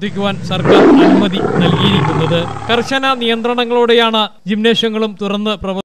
പ്രവർത്തിക്കുവാൻ സർക്കാർ അനുമതി നൽകിയിരിക്കുന്നത്. കർശന നിയന്ത്രണങ്ങളോടെയാണ് ജിംനേഷ്യങ്ങളും തുറന്ന് പ്രവർത്തി